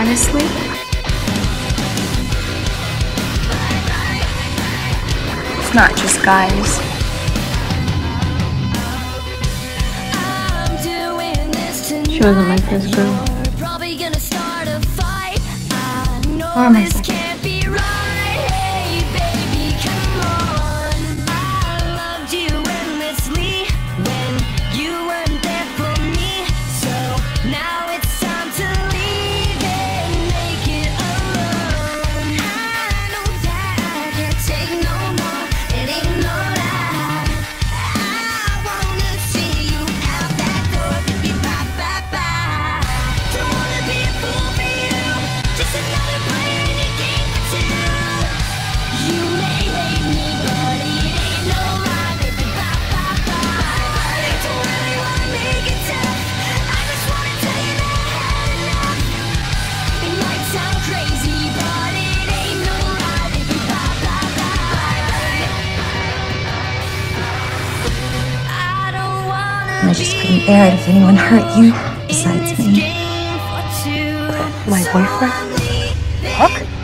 honestly, it's not just guys. She wasn't like this girl. Or am I second? I just couldn't bear it if anyone hurt you besides me. My boyfriend? Hook?